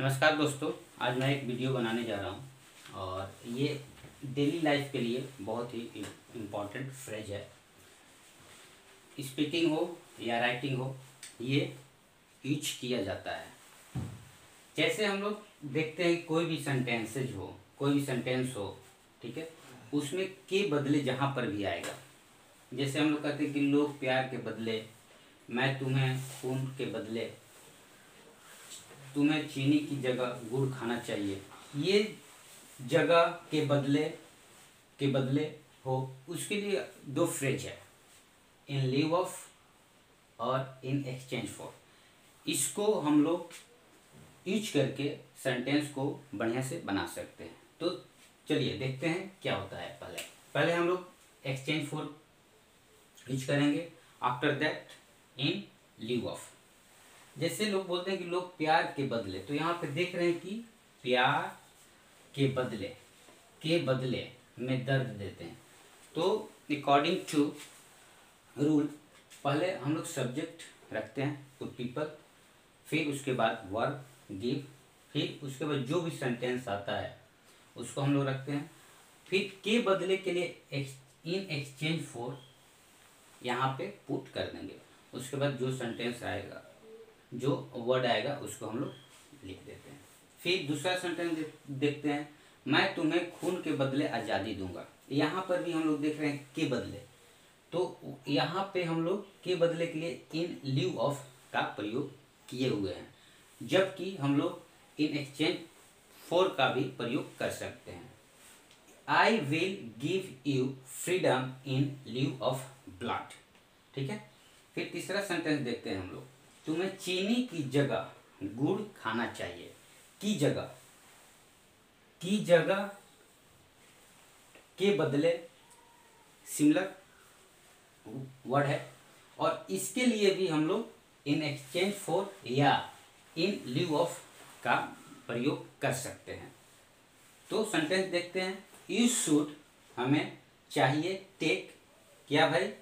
नमस्कार दोस्तों, आज मैं एक वीडियो बनाने जा रहा हूँ और ये डेली लाइफ के लिए बहुत ही इम्पोर्टेंट फ्रेज है। स्पीकिंग हो या राइटिंग हो, ये यूज़ किया जाता है। जैसे हम लोग देखते हैं कोई भी सेंटेंसेज हो, कोई भी सेंटेंस हो, ठीक है, उसमें के बदले जहाँ पर भी आएगा। जैसे हम लोग कहते हैं कि लोग प्यार के बदले, मैं तुम्हें खून के बदले तुम्हें चीनी की जगह गुड़ खाना चाहिए। ये जगह के बदले के बदले हो, उसके लिए दो फ्रेज है। इन लीव ऑफ़ और इन एक्सचेंज फॉर इसको हम लोग यूज़ करके सेंटेंस को बढ़िया से बना सकते हैं। तो चलिए देखते हैं क्या होता है पहले। पहले हम लोग एक्सचेंज फॉर यूज़ करेंगे। After that in lieu of जैसे लोग बोलते हैं कि लोग प्यार के बदले तो यहाँ पे देख रहे हैं कि प्यार के बदले के बदले में दर्द देते हैं। तो अकॉर्डिंग टू रूल पहले हम लोग सब्जेक्ट रखते हैं टू पीपल फिर उसके बाद वर्क गिव फिर उसके बाद जो भी सेंटेंस आता है, उसको हम लोग रखते हैं। फिर के बदले के लिए इन एक्सचेंज फॉर यहाँ पे पुट कर देंगे। उसके बाद जो सेंटेंस आएगा जो वर्ड आएगा, उसको हम लोग लिख देते हैं। फिर दूसरा सेंटेंस देखते हैं। मैं तुम्हें खून के बदले आज़ादी दूँगा। यहाँ पर भी हम लोग देख रहे हैं के बदले। तो यहाँ पे हम लोग के बदले के लिए इन लीव ऑफ़ का प्रयोग किए हुए हैं। जबकि हम लोग इन एक्सचेंज फॉर का भी प्रयोग कर सकते हैं। I will give you freedom in lieu of blood ठीक है? फिर तीसरा सेंटेंस देखते हैं हम लोग। तुम्हें चीनी की जगह गुड़ खाना चाहिए। की जगह? की जगह के बदले सिमिलर वर्ड है। और इसके लिए भी हम लोग इन एक्सचेंज फॉर या इन लिव ऑफ़ का प्रयोग कर सकते हैं। तो सेंटेंस देखते हैं। यू शुड हमें चाहिए टेक क्या भाई?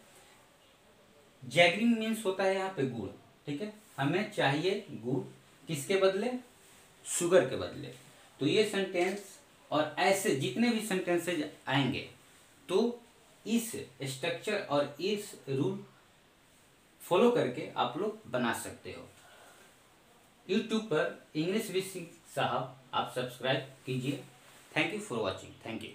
जैगरिंग मीन्स होता है यहाँ पे गुड़। ठीक है? हमें चाहिए गुड़ किसके बदले? शुगर के बदले। तो ये सेंटेंस और ऐसे जितने भी सेंटेंसेज आएँगे तो इस स्ट्रक्चर और इस रूल फॉलो करके आप लोग बना सकते हो। यूट्यूब पर इंग्लिश विशिंग साहब, आप सब्सक्राइब कीजिए। Thank you for watching thank you